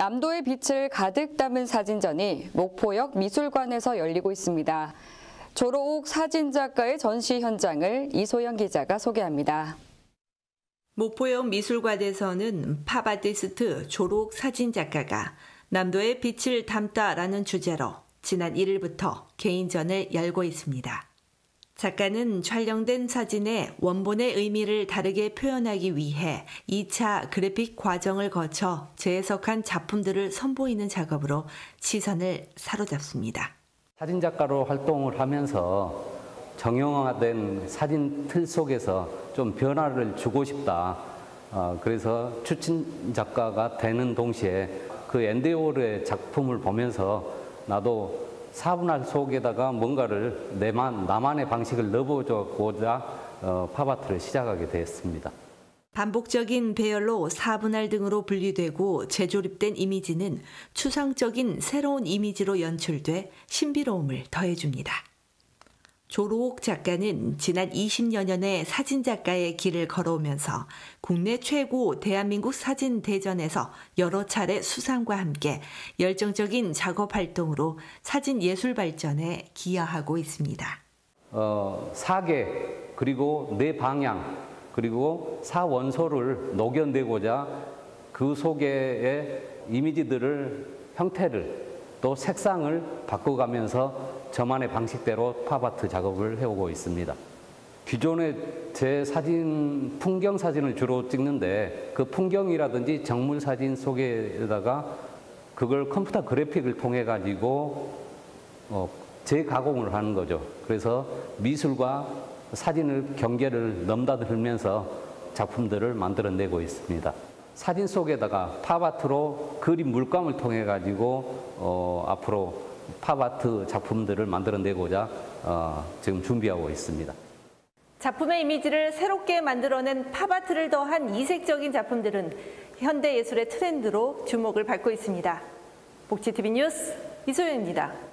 남도의 빛을 가득 담은 사진전이 목포역 미술관에서 열리고 있습니다. 조로옥 사진작가의 전시 현장을 이소영 기자가 소개합니다. 목포역 미술관에서는 팝아티스트 조록 사진작가가 남도의 빛을 담다라는 주제로 지난 1일부터 개인전을 열고 있습니다. 작가는 촬영된 사진의 원본의 의미를 다르게 표현하기 위해 2차 그래픽 과정을 거쳐 재해석한 작품들을 선보이는 작업으로 시선을 사로잡습니다. 사진작가로 활동을 하면서 정형화된 사진 틀 속에서 좀 변화를 주고 싶다. 어, 그래서 추진 작가가 되는 동시에 그 앤디 오르의 작품을 보면서 나도 사분할 속에다가 뭔가를 내만 나만의 방식을 넣어보고자 어, 팝아트를 시작하게 되었습니다. 반복적인 배열로 사분할 등으로 분리되고 재조립된 이미지는 추상적인 새로운 이미지로 연출돼 신비로움을 더해줍니다. 조로옥 작가는 지난 20여 년의 사진작가의 길을 걸어오면서 국내 최고 대한민국 사진 대전에서 여러 차례 수상과 함께 열정적인 작업 활동으로 사진 예술 발전에 기여하고 있습니다. 어, 사계 그리고 내 방향 그리고 사 원소를 녹여내고자 그 속에의 이미지들을 형태를 또 색상을 바꿔가면서 저만의 방식대로 팝아트 작업을 해오고 있습니다. 기존에 제 사진, 풍경 사진을 주로 찍는데 그 풍경이라든지 정물 사진 속에다가 그걸 컴퓨터 그래픽을 통해 가지고 어, 재가공을 하는 거죠. 그래서 미술과 사진을 경계를 넘나들면서 작품들을 만들어내고 있습니다. 사진 속에다가 팝아트로 그림 물감을 통해 가지고 어, 앞으로 팝아트 작품들을 만들어내고자 어, 지금 준비하고 있습니다. 작품의 이미지를 새롭게 만들어낸 팝아트를 더한 이색적인 작품들은 현대 예술의 트렌드로 주목을 받고 있습니다. 복지TV 뉴스 이소연입니다.